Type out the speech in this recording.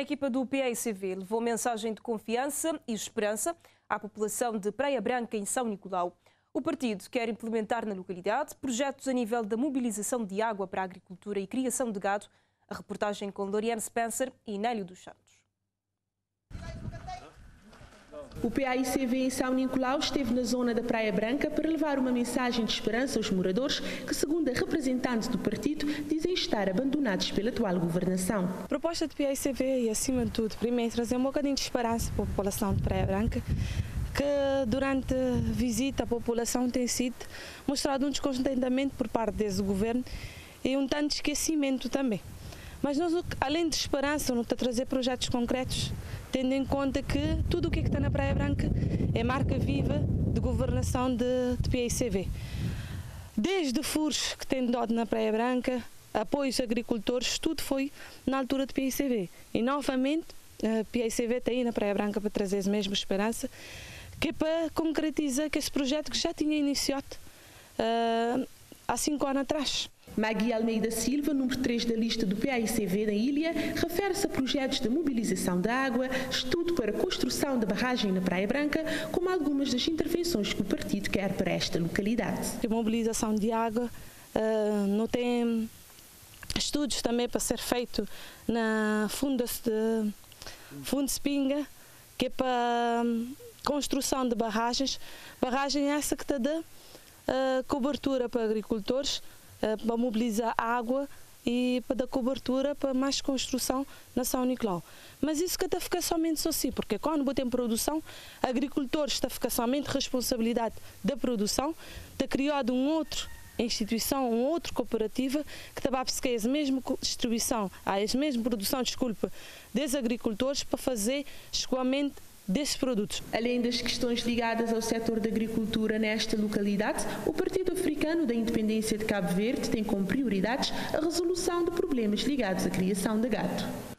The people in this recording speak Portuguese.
A equipa do PAICV levou mensagem de confiança e esperança à população de Praia Branca em São Nicolau. O partido quer implementar na localidade projetos a nível da mobilização de água para a agricultura e criação de gado. A reportagem com Loriane Spencer e Nélio dos Santos. O PAICV em São Nicolau esteve na zona da Praia Branca para levar uma mensagem de esperança aos moradores que, segundo a representante do partido, dizem estar abandonados pela atual governação. A proposta do PAICV e, acima de tudo, primeiro trazer um bocadinho de esperança para a população de Praia Branca, que durante a visita à população tem sido mostrado um descontentamento por parte desse governo e um tanto de esquecimento também. Mas nós, além de esperança, não está a trazer projetos concretos, tendo em conta que tudo o que, é que está na Praia Branca é marca viva de governação de, de PICV. Desde furos que tem dado na Praia Branca, apoios agricultores, tudo foi na altura de PICV. E novamente, a PICV está aí na Praia Branca para trazer a mesma esperança, que é para concretizar que esse projeto que já tinha iniciado uh, há cinco anos atrás. Magui Almeida Silva, número 3 da lista do PAICV na ilha, refere-se a projetos de mobilização da água, estudo para construção da barragem na Praia Branca, como algumas das intervenções que o partido quer para esta localidade. A mobilização de água uh, não tem estudos também para ser feito na funda de fundo de que é para construção de barragens, barragem essa que está dá uh, cobertura para agricultores, para mobilizar água e para dar cobertura para mais construção na São Nicolau. Mas isso que está a ficar somente assim, porque quando botem produção, agricultores está a ficar somente responsabilidade da produção, está criado um outro instituição, uma outra cooperativa que está a buscar a mesma distribuição, a mesma produção, desculpa, dos agricultores para fazer escoamento desses produtos. Além das questões ligadas ao setor da agricultura nesta localidade, o Partido Africano da Independência de Cabo Verde tem como prioridades a resolução de problemas ligados à criação de gado.